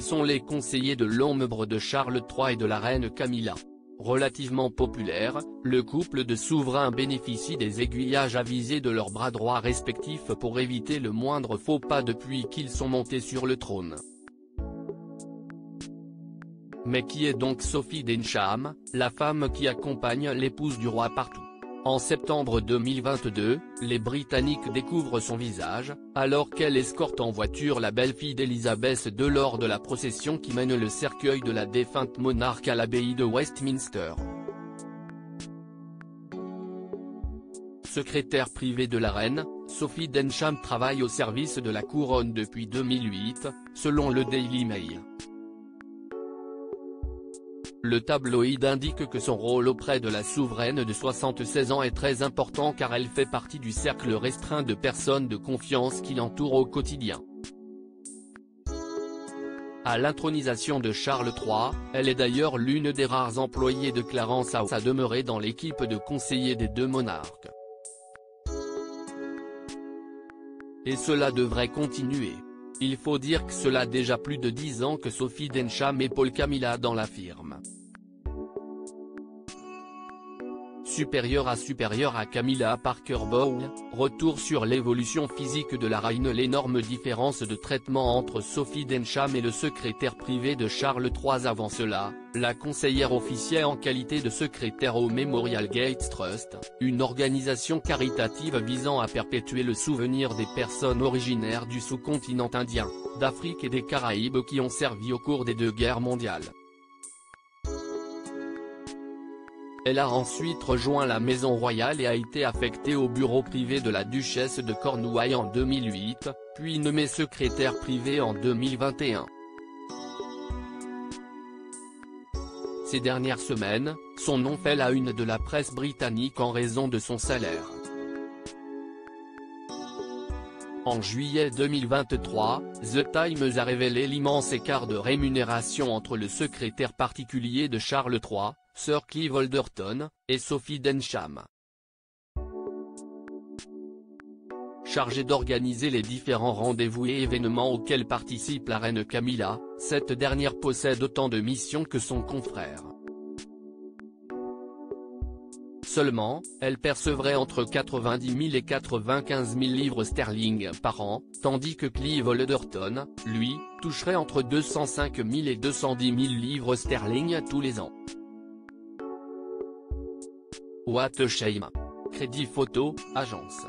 sont les conseillers de l'ombre de Charles III et de la reine Camilla. Relativement populaire, le couple de souverains bénéficie des aiguillages avisés de leurs bras droits respectifs pour éviter le moindre faux pas depuis qu'ils sont montés sur le trône. Mais qui est donc Sophie Densham, la femme qui accompagne l'épouse du roi partout? En septembre 2022, les Britanniques découvrent son visage, alors qu'elle escorte en voiture la belle-fille d'Elizabeth II lors de la procession qui mène le cercueil de la défunte monarque à l'abbaye de Westminster. Secrétaire privée de la reine, Sophie Densham travaille au service de la couronne depuis 2008, selon le Daily Mail. Le tabloïd indique que son rôle auprès de la souveraine de 76 ans est très important car elle fait partie du cercle restreint de personnes de confiance qui l'entourent au quotidien. À l'intronisation de Charles III, elle est d'ailleurs l'une des rares employées de Clarence House à demeurer dans l'équipe de conseillers des deux monarques. Et cela devrait continuer. Il faut dire que cela déjà plus de dix ans que Sophie Dencham et Paul Camilla dans la firme. Supérieur à supérieur à Camilla Parker Bowles, retour sur l'évolution physique de la reine L'énorme différence de traitement entre Sophie Dencham et le secrétaire privé de Charles III avant cela, la conseillère officielle en qualité de secrétaire au Memorial Gates Trust, une organisation caritative visant à perpétuer le souvenir des personnes originaires du sous-continent indien, d'Afrique et des Caraïbes qui ont servi au cours des deux guerres mondiales. Elle a ensuite rejoint la maison royale et a été affectée au bureau privé de la duchesse de Cornouailles en 2008, puis nommée secrétaire privée en 2021. Ces dernières semaines, son nom fait la une de la presse britannique en raison de son salaire. En juillet 2023, The Times a révélé l'immense écart de rémunération entre le secrétaire particulier de Charles III, Sir Clive Alderton, et Sophie Densham. Chargée d'organiser les différents rendez-vous et événements auxquels participe la reine Camilla, cette dernière possède autant de missions que son confrère. Seulement, elle percevrait entre 90 000 et 95 000 livres sterling par an, tandis que Clive Alderton, lui, toucherait entre 205 000 et 210 000 livres sterling tous les ans. What shame. Crédit photo, agence.